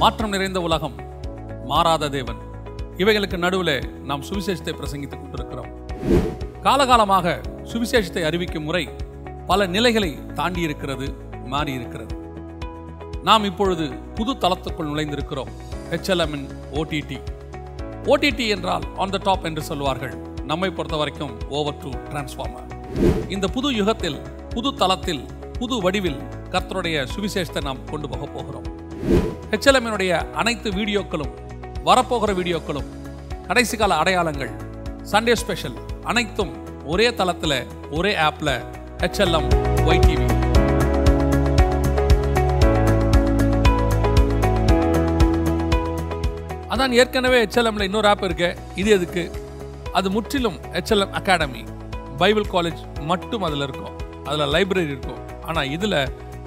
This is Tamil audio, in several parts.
மாற்றம் நிறைந்த உலகம் மாறாத தேவன். இவைகளுக்கு நடுவில் நாம் சுவிசேஷத்தை பிரசங்கித்துக் கொண்டிருக்கிறோம். காலகாலமாக சுவிசேஷத்தை அறிவிக்கும் முறை பல நிலைகளை தாண்டி இருக்கிறது மாறி இருக்கிறது. நாம் இப்பொழுது புது தளத்துக்குள் நுழைந்திருக்கிறோம். ஹெச்எல்எம்இன் ஓடிடி ஓடிடி என்றால் ஆன் த டாப் என்று சொல்வார்கள். நம்மை பொறுத்த வரைக்கும் ஓவர் டு டிரான்ஸ்ஃபார்மர் இந்த புது யுகத்தில் புது தளத்தில் புது வடிவில் கர்த்தருடைய சுவிசேஷத்தை நாம் கொண்டு போக போகிறோம். ஹெச்எல்எம்னுடைய அனைத்து வீடியோக்களும் வரப்போகிற வீடியோக்களும் கடைசி கால அடையாளங்கள் சண்டே ஸ்பெஷல் அனைத்தும் ஒரே தளத்தில் ஒரே ஆப்பில் ஹெச்எல்எம் ஒய்டிவி அதான் ஏற்கனவே ஹெச்எல்எம்ல இன்னொரு ஆப் இருக்கு. இது எதுக்கு? அது முற்றிலும் ஹெச்எல்எம் அகாடமி பைபிள் காலேஜ் மட்டும் அதில் இருக்கும். அதில் லைப்ரரி இருக்கும். ஆனால் இதில்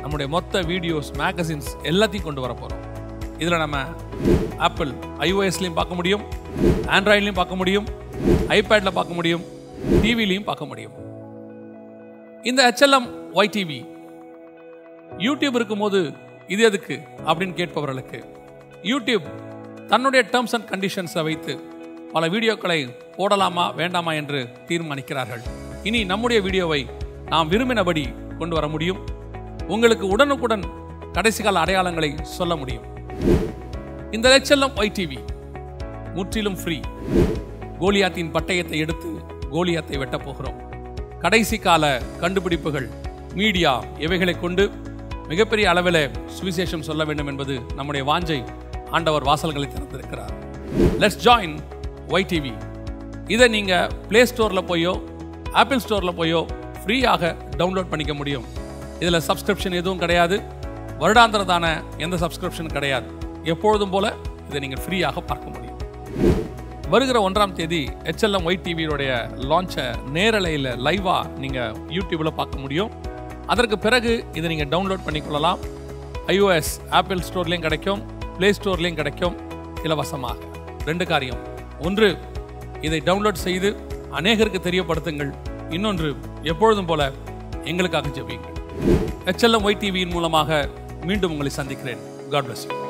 நம்முடைய மொத்த வீடியோஸ் மேகசின்ஸ் எல்லாத்தையும் கொண்டு வர போகிறோம் இதில் நம்ம ஆப்பிள் ஐஓஎஸ்லையும் பார்க்க முடியும். ஆண்ட்ராய்ட்லேயும் பார்க்க முடியும். ஐபேடில் பார்க்க முடியும். டிவிலையும் பார்க்க முடியும். இந்த ஹெச்எல்எம் ஒய் டிவி யூடியூப் இருக்கும்போது இது எதுக்கு அப்படின்னு கேட்பவர்களுக்கு யூடியூப் தன்னுடைய டேர்ம்ஸ் அண்ட் கண்டிஷன்ஸை வைத்து பல வீடியோக்களை போடலாமா வேண்டாமா என்று தீர்மானிக்கிறார்கள். இனி நம்முடைய வீடியோவை நாம் விரும்பினபடி கொண்டு வர முடியும். உங்களுக்கு உடனுக்குடன் கடைசி கால அடையாளங்களை சொல்ல முடியும். இந்த லட்செல்லம் ஒய் டிவி முற்றிலும் ஃப்ரீ கோலியாத்தின் பட்டயத்தை எடுத்து கோலியாத்தை வெட்டப் போகிறோம். கடைசி கால கண்டுபிடிப்புகள் மீடியா இவைகளை கொண்டு மிகப்பெரிய அளவில் சுவிசேஷம் சொல்ல வேண்டும் என்பது நம்முடைய வாஞ்சை ஆண்டவர் வாசல்களை திறந்திருக்கிறார். லெட்ஸ் ஜாயின் ஒய் டிவி இதை நீங்கள் ப்ளே ஸ்டோரில் போயோ ஆப்பிள் ஸ்டோரில் போயோ ஃப்ரீயாக டவுன்லோட் பண்ணிக்க முடியும். இதில் சப்ஸ்கிரிப்ஷன் எதுவும் கிடையாது. வருடாந்திரதான எந்த சப்ஸ்கிரிப்ஷன் கிடையாது. எப்பொழுதும் போல இதை நீங்கள் ஃப்ரீயாக பார்க்க முடியும். வருகிற ஒன்றாம் தேதி ஹெச்எல்எம் ஒய் டிவியோடைய லான்ச்சை நேரலையில் லைவாக நீங்கள் யூடியூப்பில் பார்க்க முடியும். அதற்கு பிறகு இதை நீங்கள் டவுன்லோட் பண்ணிக்கொள்ளலாம் ஐஓஎஸ் ஆப்பிள் ஸ்டோர்லேயும் கிடைக்கும். ப்ளே ஸ்டோர்லேயும் கிடைக்கும். இலவசமாக. ரெண்டு காரியம். ஒன்று இதை டவுன்லோட் செய்து அநேகருக்கு தெரியப்படுத்துங்கள். இன்னொன்று எப்பொழுதும் போல எங்களுக்காக ஜெபியுங்கள். ஹெச்எல்எம் ஒய் டிவியின் மூலமாக மீண்டும் உங்களை சந்திக்கிறேன். God bless you